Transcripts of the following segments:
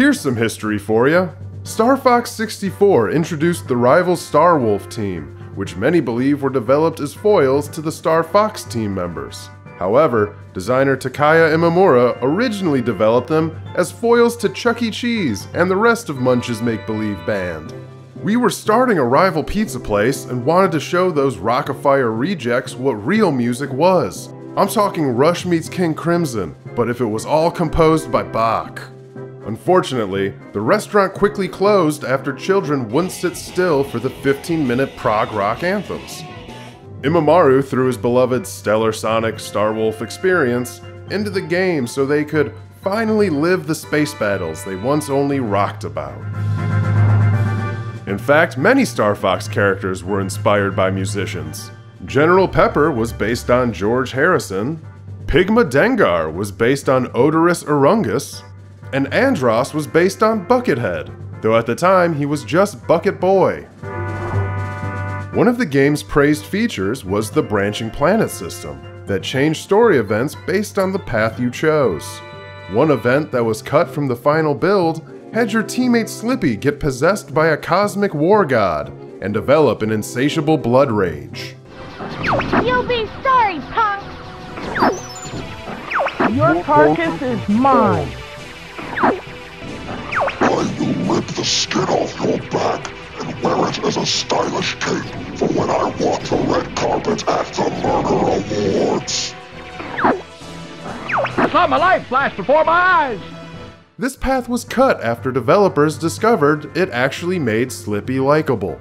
Here's some history for you. Star Fox 64 introduced the rival Star Wolf team, which many believe were developed as foils to the Star Fox team members. However, designer Takaya Imamura originally developed them as foils to Chuck E. Cheese and the rest of Munch's make believe band. We were starting a rival pizza place and wanted to show those Rock-afire rejects what real music was. I'm talking Rush meets King Crimson, but if it was all composed by Bach. Unfortunately, the restaurant quickly closed after children wouldn't sit still for the 15 minute prog rock anthems. Imamura threw his beloved Stellar Sonic Starwolf experience into the game so they could finally live the space battles they once only rocked about. In fact, many Star Fox characters were inspired by musicians. General Pepper was based on George Harrison, Pigma Dengar was based on Oderus Urungus, and Andross was based on Buckethead, though at the time he was just Bucket Boy. One of the game's praised features was the branching planet system that changed story events based on the path you chose. One event that was cut from the final build had your teammate Slippy get possessed by a cosmic war god and develop an insatiable blood rage. You'll be sorry, punk! Your carcass is mine. And wear as a stylish cape for when I walk the red carpet at the Murder Awards. I saw my life flash before my eyes. This path was cut after developers discovered it actually made Slippy likable.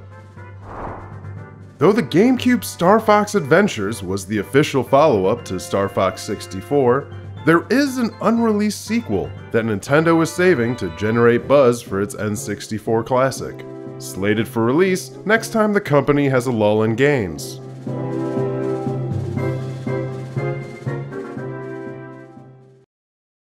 Though the GameCube Star Fox Adventures was the official follow-up to Star Fox 64, there is an unreleased sequel that Nintendo is saving to generate buzz for its N64 classic. Slated for release next time the company has a lull in games.